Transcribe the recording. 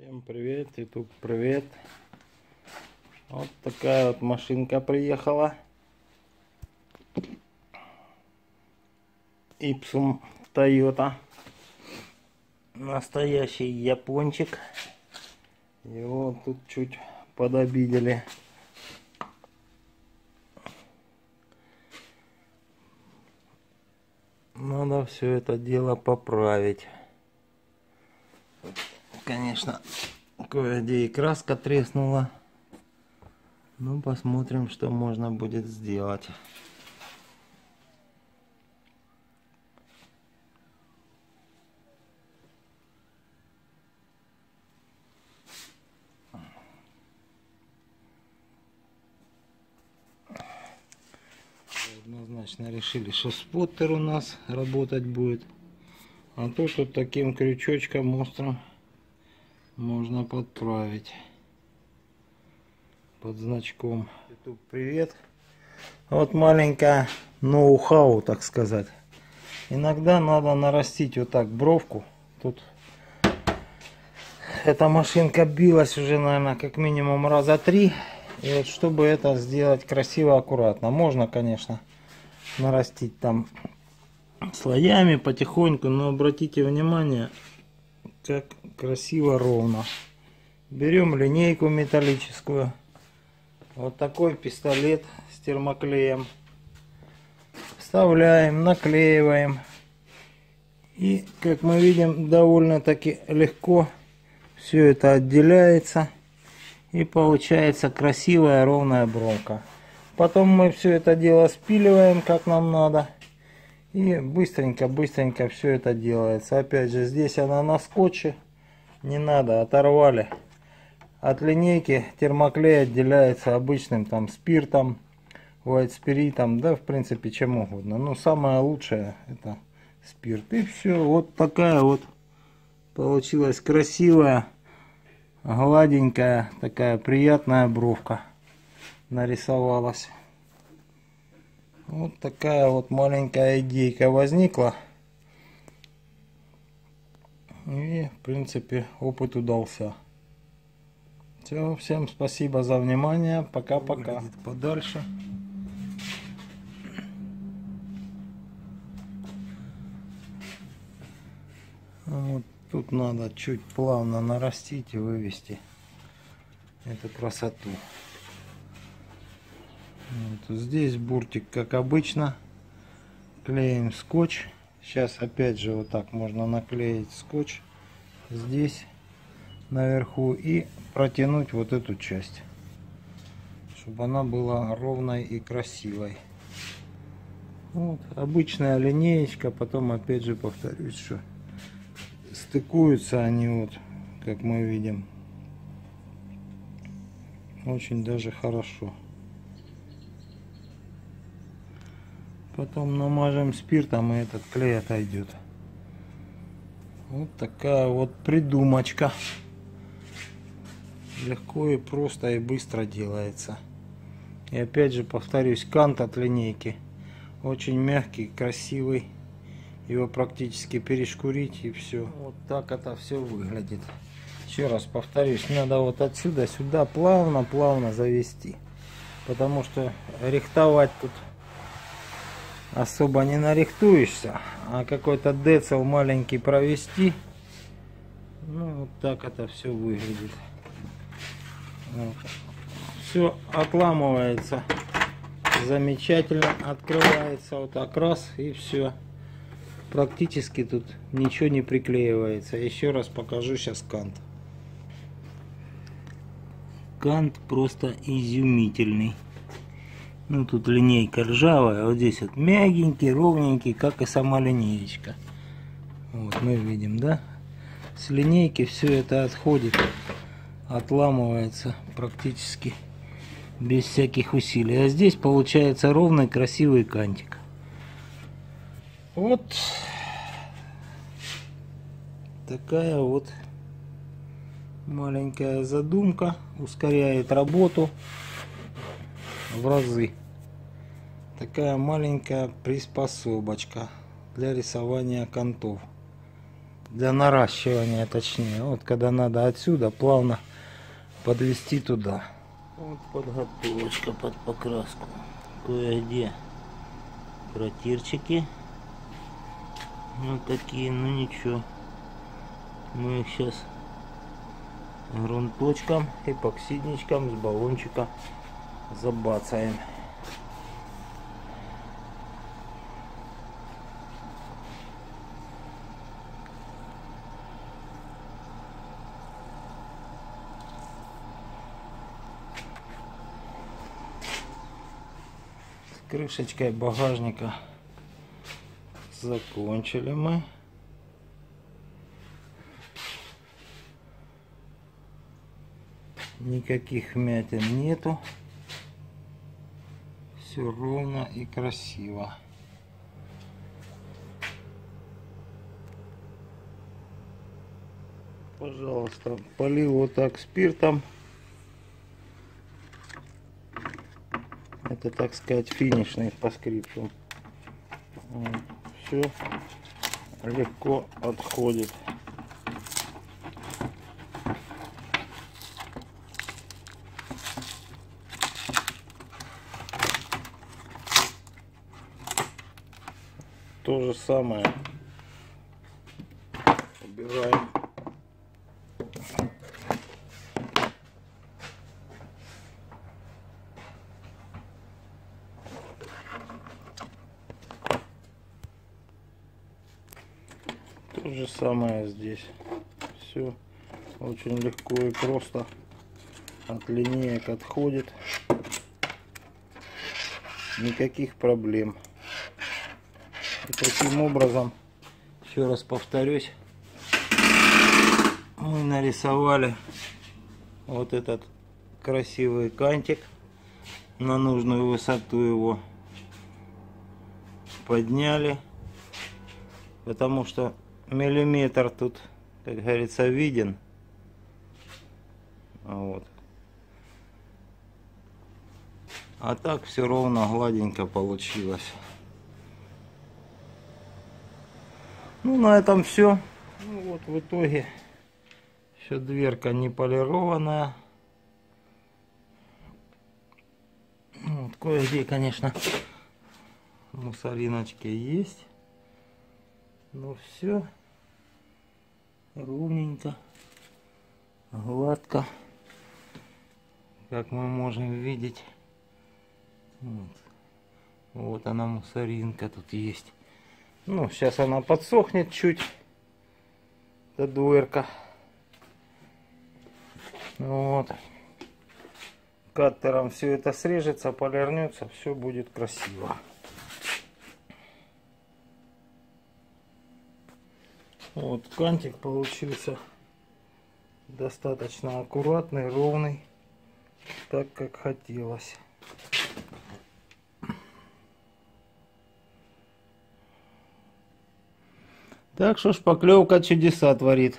Всем привет, YouTube привет. Вот такая вот машинка приехала. Ipsum Toyota. Настоящий япончик. Его тут чуть подобидели. Надо все это дело поправить. Конечно, кое-где и краска треснула. Ну, посмотрим, что можно будет сделать. Однозначно решили, что споттер у нас работать будет. А тут вот таким крючочком острым можно подправить под значком. YouTube, привет. Вот маленькая ноу-хау, так сказать. Иногда надо нарастить вот так бровку. Тут эта машинка билась уже, наверное, как минимум раза три. И вот чтобы это сделать красиво, аккуратно. Можно, конечно, нарастить там слоями потихоньку, но обратите внимание, как красиво ровно. Берем линейку металлическую. Вот такой пистолет с термоклеем. Вставляем, наклеиваем. И, как мы видим, довольно-таки легко все это отделяется. И получается красивая ровная бронка. Потом мы все это дело спиливаем, как нам надо. И быстренько-быстренько все это делается. Опять же, здесь она на скотче. Не надо, оторвали. От линейки термоклей отделяется обычным там спиртом, white спиритом, да, в принципе, чем угодно. Но самое лучшее это спирт. И все, вот такая вот получилась красивая, гладенькая, такая приятная бровка нарисовалась. Вот такая вот маленькая идейка возникла. И, в принципе, опыт удался. Все, всем спасибо за внимание. Пока-пока. Подальше. Вот тут надо чуть плавно нарастить и вывести эту красоту. Вот здесь буртик, как обычно, клеим скотч. Сейчас опять же вот так можно наклеить скотч здесь наверху и протянуть вот эту часть, чтобы она была ровной и красивой. Вот, обычная линеечка, потом опять же повторюсь, что стыкуются они вот, как мы видим, очень даже хорошо. Потом намажем спиртом и этот клей отойдет. Вот такая вот придумочка. Легко и просто и быстро делается. И опять же повторюсь, кант от линейки. Очень мягкий, красивый. Его практически перешкурить и все. Вот так это все выглядит. Еще раз повторюсь, надо вот отсюда сюда плавно-плавно завести. Потому что рихтовать тут особо не нарихтуешься, а какой-то децл маленький провести, ну вот так это все выглядит. Вот. Все отламывается замечательно, открывается вот окрас и все. Практически тут ничего не приклеивается. Еще раз покажу сейчас кант. Кант просто изумительный. Ну, тут линейка ржавая, а вот здесь вот мягенький, ровненький, как и сама линеечка. Вот мы видим, да? С линейки все это отходит, отламывается практически без всяких усилий. А здесь получается ровный, красивый кантик. Вот такая вот маленькая задумка ускоряет работу в разы такая маленькая приспособочка для рисования контов. для наращивания точнее. Вот когда надо отсюда плавно подвести туда. Вот подготовочка под покраску. Кое-где протирчики. Вот такие, ну ничего. Мы их сейчас грунточком, эпоксидничком с баллончика забацаем. Крышечкой багажника закончили мы. Никаких вмятин нету. Все ровно и красиво. Пожалуйста, полил вот так спиртом. Это, так сказать, финишный по скрипту. Все легко отходит. То же самое убираем. То же самое здесь. Все очень легко и просто от линеек отходит. Никаких проблем. И таким образом, еще раз повторюсь, мы нарисовали вот этот красивый кантик на нужную высоту его. Подняли потому что миллиметр тут как говорится виден. Вот. А так все ровно гладенько получилось Ну, на этом все. Ну, вот в итоге еще дверка не полированная. Вот, кое-где, конечно, мусориночки есть. Но все ровненько, гладко, как мы можем видеть. Вот, вот она мусоринка тут есть. Ну, сейчас она подсохнет чуть. Эта дверка. Вот. Каттером все это срежется, полирнется, все будет красиво. Вот кантик получился достаточно аккуратный, ровный, так как хотелось. Так что шпаклевка чудеса творит.